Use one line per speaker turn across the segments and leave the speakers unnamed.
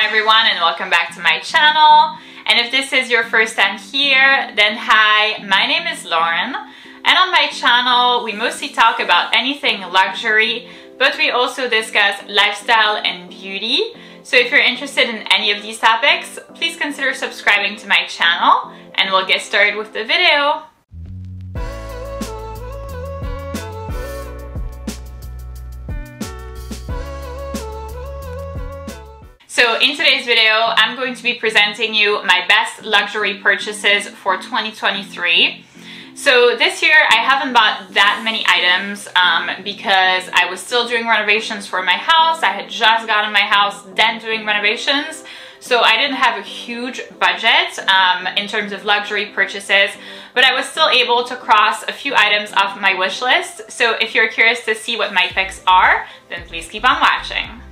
Hi everyone and welcome back to my channel. And if this is your first time here, then hi, my name is Lauren. And on my channel, we mostly talk about anything luxury, but we also discuss lifestyle and beauty. So if you're interested in any of these topics, please consider subscribing to my channel and we'll get started with the video. So in today's video, I'm going to be presenting you my best luxury purchases for 2023. So this year I haven't bought that many items um, because I was still doing renovations for my house. I had just gotten my house, then doing renovations. So I didn't have a huge budget um, in terms of luxury purchases, but I was still able to cross a few items off my wish list. So if you're curious to see what my picks are, then please keep on watching.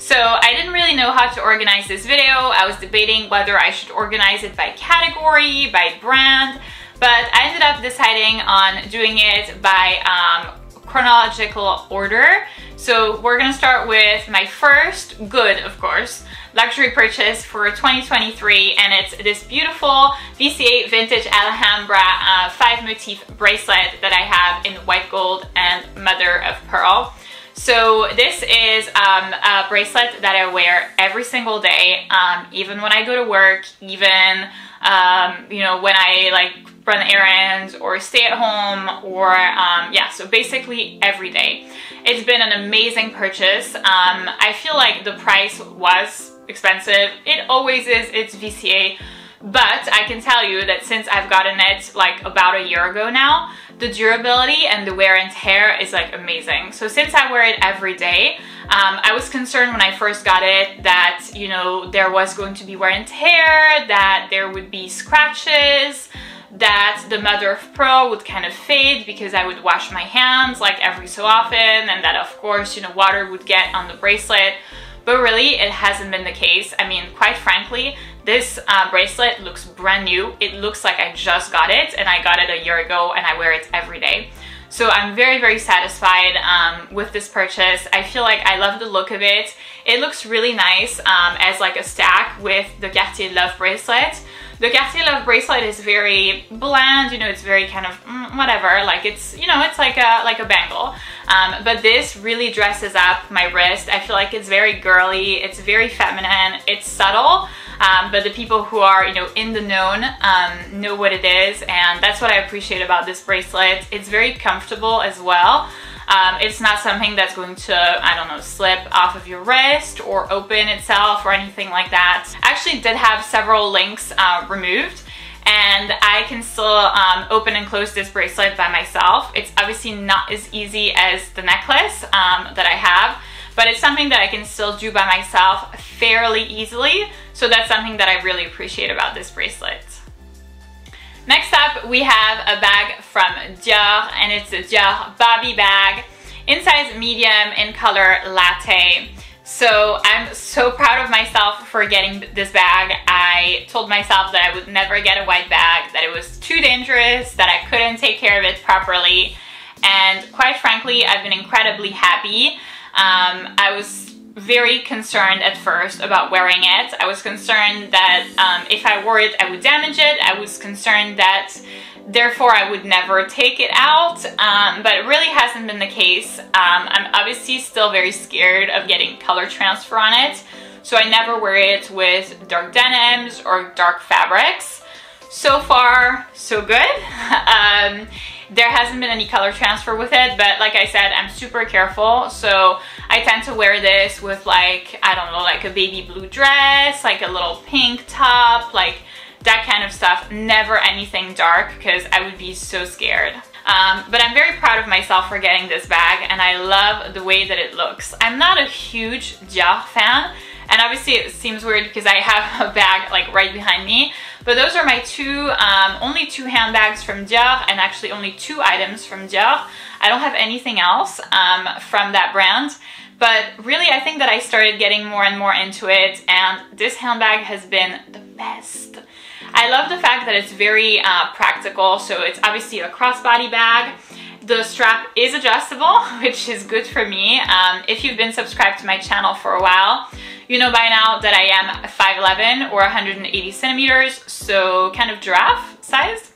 So I didn't really know how to organize this video. I was debating whether I should organize it by category, by brand, but I ended up deciding on doing it by um, chronological order. So we're gonna start with my first, good of course, luxury purchase for 2023 and it's this beautiful VCA Vintage Alhambra uh, 5 motif bracelet that I have in white gold and mother of pearl. So this is um, a bracelet that I wear every single day, um, even when I go to work, even, um, you know, when I like run errands or stay at home or, um, yeah, so basically every day. It's been an amazing purchase. Um, I feel like the price was expensive. It always is, it's VCA. But I can tell you that since I've gotten it like about a year ago now, the durability and the wear and tear is like amazing. So since I wear it every day, um, I was concerned when I first got it that, you know, there was going to be wear and tear, that there would be scratches, that the mother of pearl would kind of fade because I would wash my hands like every so often and that of course, you know, water would get on the bracelet. But really, it hasn't been the case. I mean, quite frankly, this uh, bracelet looks brand new. It looks like I just got it and I got it a year ago and I wear it every day. So I'm very, very satisfied um, with this purchase. I feel like I love the look of it. It looks really nice um, as like a stack with the Cartier Love bracelet. The Cartier Love bracelet is very bland, you know, it's very kind of mm, whatever, like it's, you know, it's like a, like a bangle. Um, but this really dresses up my wrist. I feel like it's very girly, it's very feminine, it's subtle, um, but the people who are, you know, in the known um, know what it is and that's what I appreciate about this bracelet. It's very comfortable as well. Um, it's not something that's going to, I don't know, slip off of your wrist or open itself or anything like that. I actually did have several links uh, removed and I can still um, open and close this bracelet by myself. It's obviously not as easy as the necklace um, that I have, but it's something that I can still do by myself fairly easily. So that's something that I really appreciate about this bracelet. Next up, we have a bag from Dior, and it's a Dior Bobby bag in size medium in color latte. So I'm so proud of myself for getting this bag. I told myself that I would never get a white bag, that it was too dangerous, that I couldn't take care of it properly. And quite frankly, I've been incredibly happy. Um, I was very concerned at first about wearing it. I was concerned that um, if I wore it, I would damage it. I was concerned that therefore I would never take it out, um, but it really hasn't been the case. Um, I'm obviously still very scared of getting color transfer on it, so I never wear it with dark denims or dark fabrics. So far, so good. there hasn't been any color transfer with it, but like I said, I'm super careful. So I tend to wear this with like, I don't know, like a baby blue dress, like a little pink top, like that kind of stuff. Never anything dark because I would be so scared. Um, but I'm very proud of myself for getting this bag and I love the way that it looks. I'm not a huge Dior fan and obviously it seems weird because I have a bag like right behind me, but those are my two, um, only two handbags from Dior and actually only two items from Dior. I don't have anything else um, from that brand. But really, I think that I started getting more and more into it and this handbag has been the best. I love the fact that it's very uh, practical. So it's obviously a crossbody bag The strap is adjustable, which is good for me. Um, if you've been subscribed to my channel for a while, you know by now that I am 5'11 or 180 centimeters, so kind of giraffe size.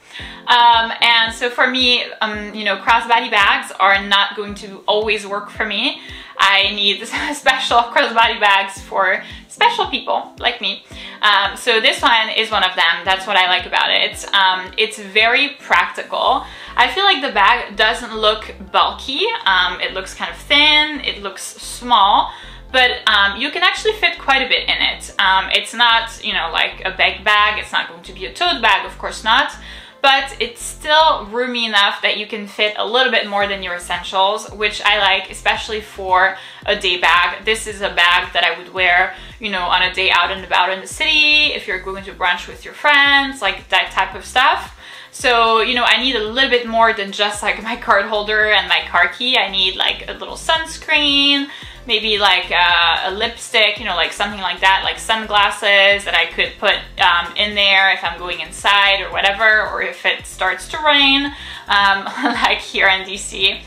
Um, and so for me, um, you know, crossbody bags are not going to always work for me. I need special crossbody bags for special people like me. Um, so this one is one of them. That's what I like about it. Um, it's very practical. I feel like the bag doesn't look bulky. Um, it looks kind of thin. It looks small but um, you can actually fit quite a bit in it. Um, it's not, you know, like a bag bag. It's not going to be a tote bag, of course not but it's still roomy enough that you can fit a little bit more than your essentials, which I like, especially for a day bag. This is a bag that I would wear, you know, on a day out and about in the city, if you're going to brunch with your friends, like that type of stuff. So, you know, I need a little bit more than just like my card holder and my car key. I need like a little sunscreen, maybe like a, a, lipstick, you know, like something like that, like sunglasses that I could put um, in there if I'm going inside or whatever, or if it starts to rain, um, like here in DC,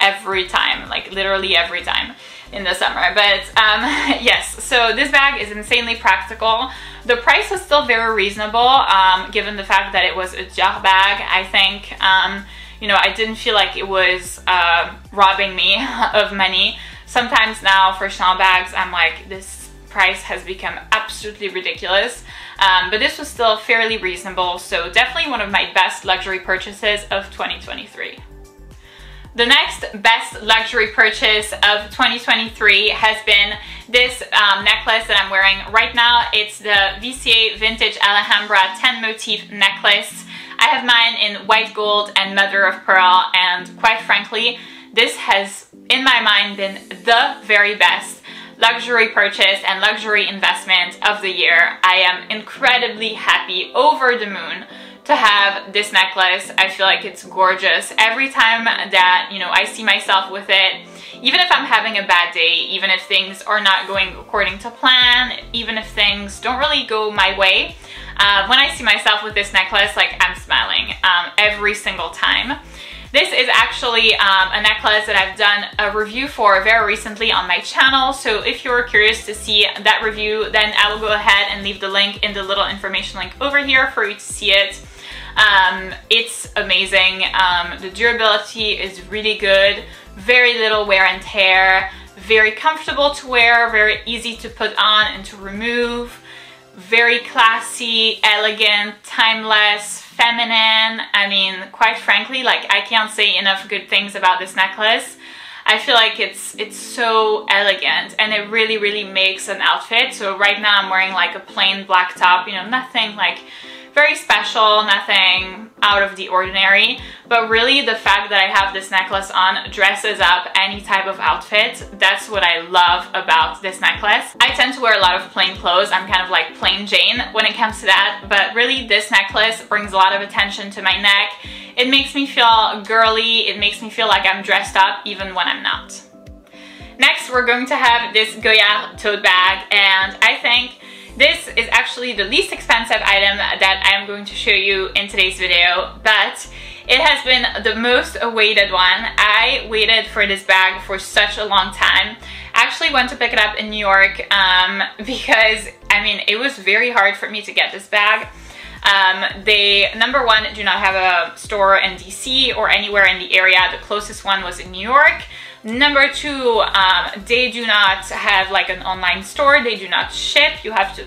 every time, like literally every time in the summer. But um, yes, so this bag is insanely practical. The price was still very reasonable, um, given the fact that it was a Dior bag, I think. Um, you know, I didn't feel like it was uh, robbing me of money sometimes now for Chanel bags, I'm like, this price has become absolutely ridiculous. Um, but this was still fairly reasonable, so definitely one of my best luxury purchases of 2023. The next best luxury purchase of 2023 has been this um, necklace that I'm wearing right now. It's the VCA Vintage Alhambra 10 motif necklace. I have mine in white gold and mother of pearl and quite frankly, this has, in my mind, been the very best luxury purchase and luxury investment of the year. I am incredibly happy, over the moon, to have this necklace. I feel like it's gorgeous. Every time that, you know, I see myself with it, even if I'm having a bad day, even if things are not going according to plan, even if things don't really go my way, uh, when I see myself with this necklace, like I'm smiling um, every single time. This is actually um, a necklace that I've done a review for very recently on my channel. So if you're curious to see that review, then I will go ahead and leave the link in the little information link over here for you to see it. Um, it's amazing. Um, the durability is really good. Very little wear and tear. Very comfortable to wear. Very easy to put on and to remove. Very classy, elegant, timeless, feminine. I mean, quite frankly, like I can't say enough good things about this necklace. I feel like it's it's so elegant and it really, really makes an outfit. So right now I'm wearing like a plain black top, you know, nothing like very special, nothing out of the ordinary, but really the fact that I have this necklace on dresses up any type of outfit. That's what I love about this necklace. I tend to wear a lot of plain clothes. I'm kind of like plain Jane when it comes to that, but really this necklace brings a lot of attention to my neck. It makes me feel girly. It makes me feel like I'm dressed up even when I'm not. Next, we're going to have this Goyard tote bag, and I think this is actually the least expensive item that I am going to show you in today's video, but it has been the most awaited one. I waited for this bag for such a long time. I actually went to pick it up in New York um, because, I mean, it was very hard for me to get this bag. Um, they, number one, do not have a store in DC or anywhere in the area. The closest one was in New York. Number two, um, they do not have like an online store. They do not ship. You have to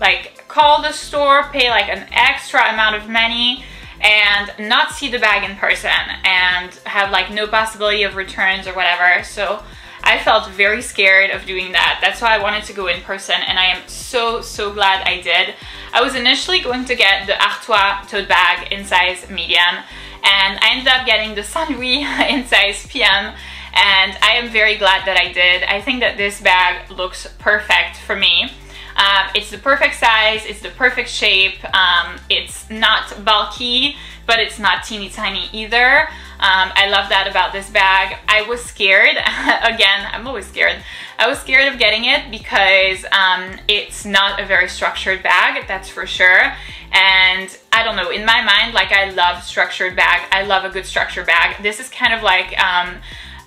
like call the store, pay like an extra amount of money and not see the bag in person and have like no possibility of returns or whatever. So I felt very scared of doing that. That's why I wanted to go in person and I am so, so glad I did. I was initially going to get the Artois tote bag in size medium and I ended up getting the Saint-Louis in size PM and I am very glad that I did. I think that this bag looks perfect for me. Um, it's the perfect size, it's the perfect shape, um, it's not bulky, but it's not teeny tiny either. Um, I love that about this bag. I was scared, again, I'm always scared. I was scared of getting it because um, it's not a very structured bag, that's for sure. And I don't know, in my mind, like I love structured bag. I love a good structured bag. This is kind of like um,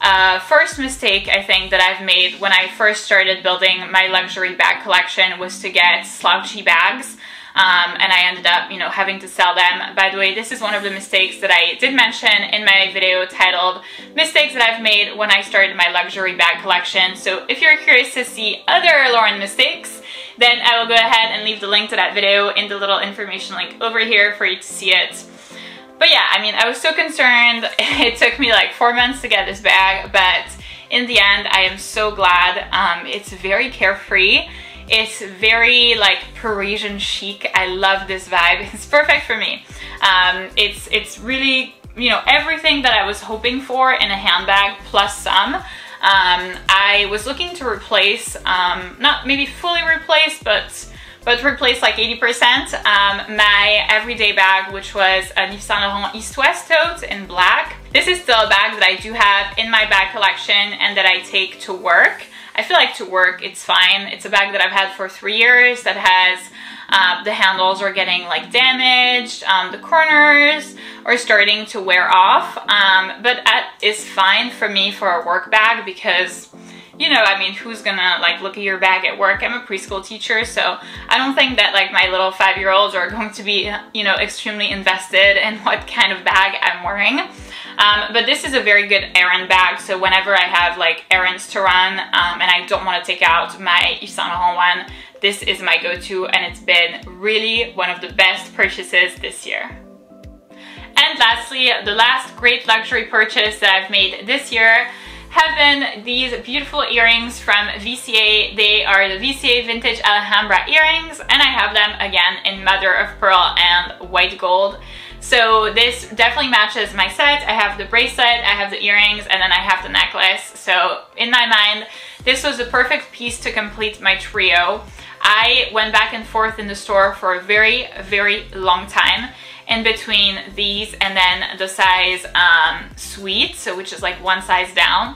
uh, first mistake I think that I've made when I first started building my luxury bag collection was to get slouchy bags. Um, and I ended up, you know, having to sell them. By the way, this is one of the mistakes that I did mention in my video titled Mistakes that I've made when I started my luxury bag collection. So if you're curious to see other Lauren mistakes, then I will go ahead and leave the link to that video in the little information link over here for you to see it. But yeah, I mean, I was so concerned. It took me like four months to get this bag, but in the end, I am so glad. Um, it's very carefree. It's very like Parisian chic. I love this vibe. It's perfect for me. Um, it's, it's really, you know, everything that I was hoping for in a handbag plus some. Um, I was looking to replace, um, not maybe fully replace, but but replace like 80% um, my everyday bag, which was a Yves Saint Laurent East West tote in black. This is still a bag that I do have in my bag collection and that I take to work. I feel like to work, it's fine. It's a bag that I've had for three years that has uh, the handles are getting like damaged, um, the corners are starting to wear off, um, but that is fine for me for a work bag because you know, I mean, who's gonna like look at your bag at work? I'm a preschool teacher, so I don't think that like my little five-year-olds are going to be, you know, extremely invested in what kind of bag I'm wearing. Um, but this is a very good errand bag, so whenever I have like errands to run um, and I don't want to take out my Laurent one, this is my go-to and it's been really one of the best purchases this year. And lastly, the last great luxury purchase that I've made this year have been these beautiful earrings from VCA. They are the VCA Vintage Alhambra earrings and I have them again in mother of pearl and white gold. So this definitely matches my set. I have the bracelet, I have the earrings, and then I have the necklace. So in my mind, this was the perfect piece to complete my trio. I went back and forth in the store for a very, very long time in between these and then the size um, Sweet, so which is like one size down.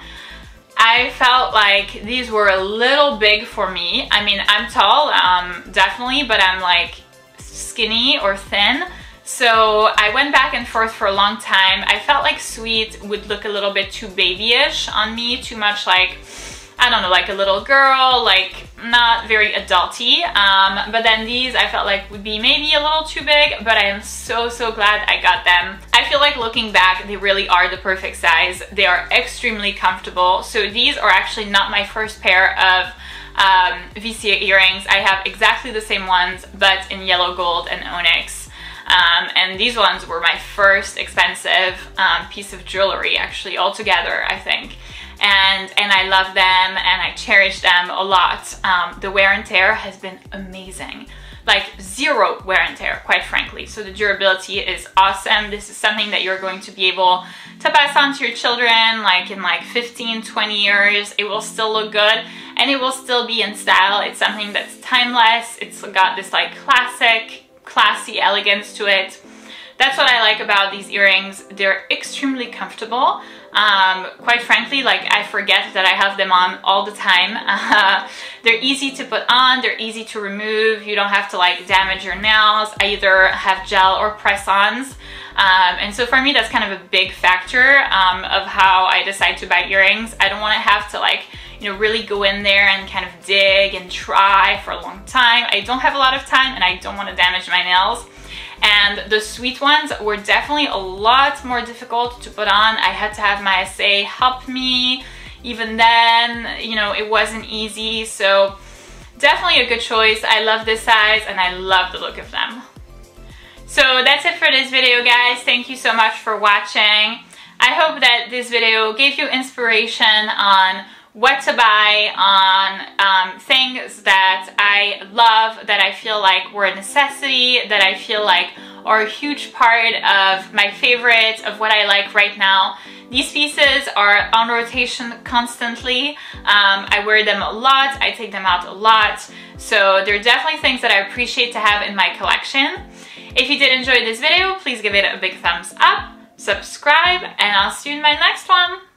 I felt like these were a little big for me. I mean, I'm tall, um, definitely, but I'm like skinny or thin. So I went back and forth for a long time. I felt like Sweet would look a little bit too babyish on me, too much like I don't know, like a little girl, like not very adulty. Um, but then these I felt like would be maybe a little too big, but I am so, so glad I got them. I feel like looking back, they really are the perfect size. They are extremely comfortable. So these are actually not my first pair of um, VCA earrings. I have exactly the same ones, but in yellow gold and onyx. Um, and these ones were my first expensive um, piece of jewelry actually altogether, I think and, and I love them and I cherish them a lot. Um, the wear and tear has been amazing like zero wear and tear, quite frankly. So the durability is awesome. This is something that you're going to be able to pass on to your children, like in like 15, 20 years. It will still look good and it will still be in style. It's something that's timeless. It's got this like classic, classy elegance to it. That's what I like about these earrings. They're extremely comfortable. Um, quite frankly, like I forget that I have them on all the time. Uh, they're easy to put on, they're easy to remove, you don't have to like damage your nails. I either have gel or press-ons. Um, and so for me, that's kind of a big factor um, of how I decide to buy earrings. I don't want to have to like, you know, really go in there and kind of dig and try for a long time. I don't have a lot of time and I don't want to damage my nails and the sweet ones were definitely a lot more difficult to put on. I had to have my SA help me. Even then, you know, it wasn't easy. So definitely a good choice. I love this size and I love the look of them. So that's it for this video, guys. Thank you so much for watching. I hope that this video gave you inspiration on what to buy on um, things that I love, that I feel like were a necessity, that I feel like are a huge part of my favorite, of what I like right now. These pieces are on rotation constantly. Um, I wear them a lot, I take them out a lot, so they're definitely things that I appreciate to have in my collection. If you did enjoy this video, please give it a big thumbs up, subscribe, and I'll see you in my next one.